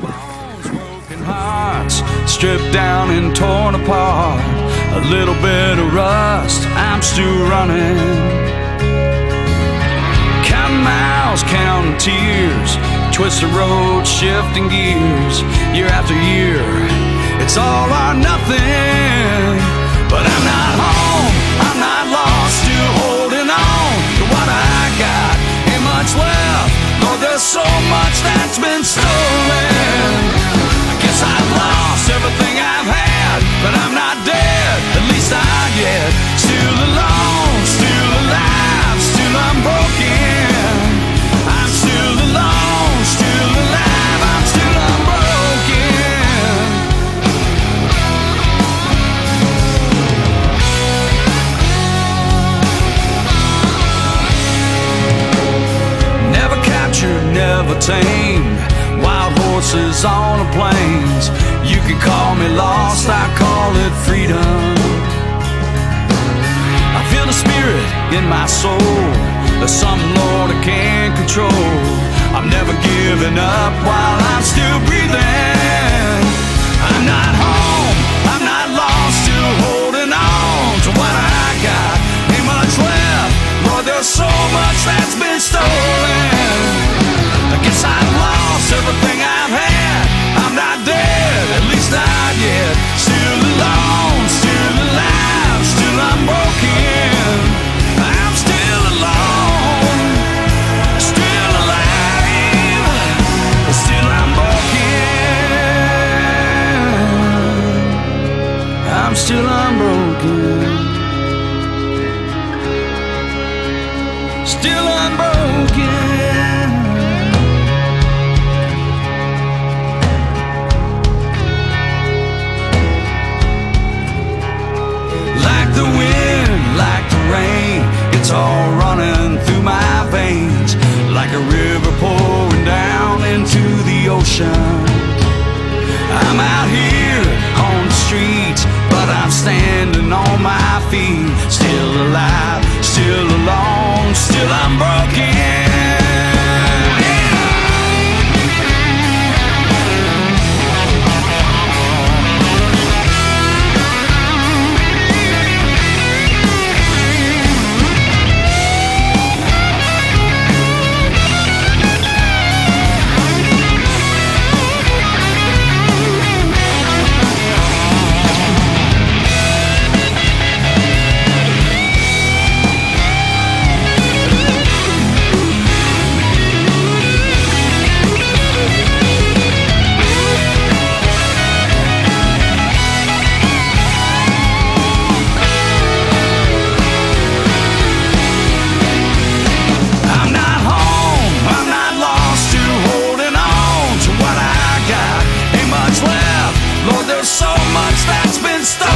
Broken bones, broken hearts, stripped down and torn apart. A little bit of rust, I'm still running. Counting miles, counting tears, twisting road, shifting gears, year after year. It's all or nothing. But I'm not home, I'm not lost, still holding on to what I got. Ain't much left, Lord, there's so much that's been stolen. Tamed. Wild horses on the plains. You can call me lost, I call it freedom. I feel the spirit in my soul. There's something, Lord, I can't control. I'm never giving up while I'm still Still unbroken. Like the wind, like the rain, it's all running through my veins. Like a river pouring down into the ocean. I'm out here on the streets, but I'm standing on my feet. Still alive, still alone, still I'm broken. There's so much that's been stolen.